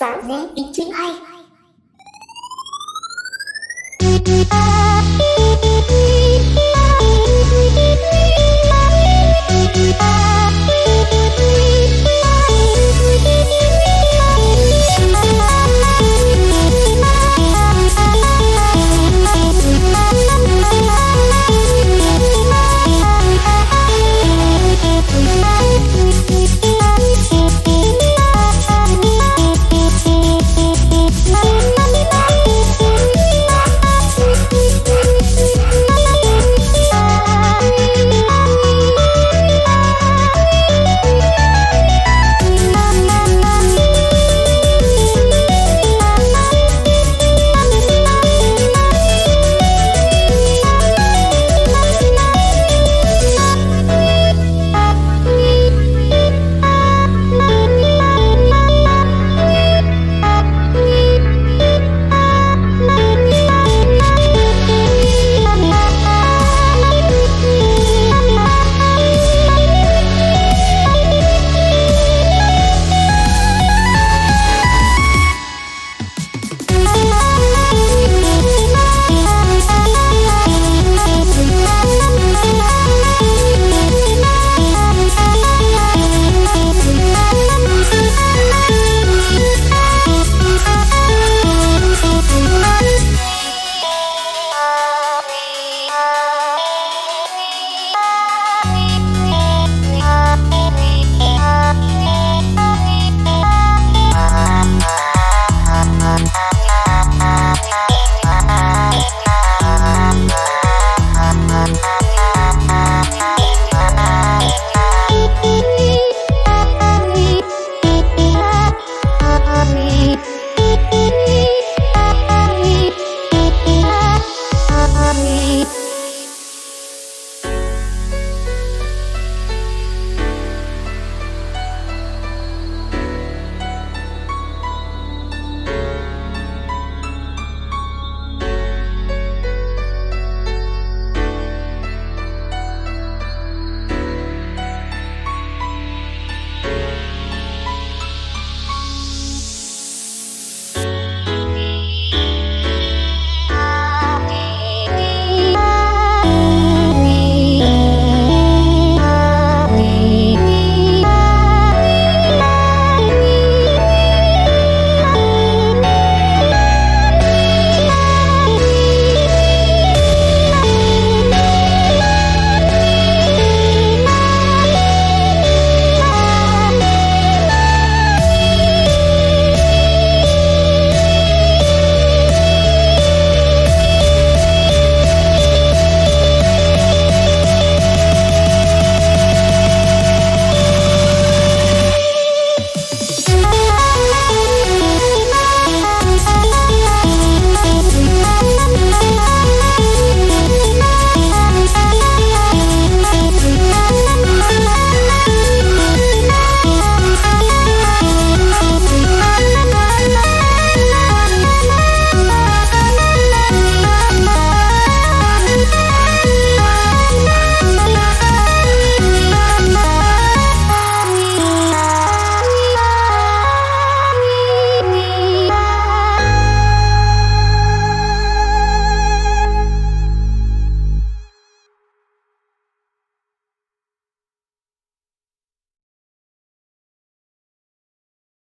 Sáng dễ ý chữ hay.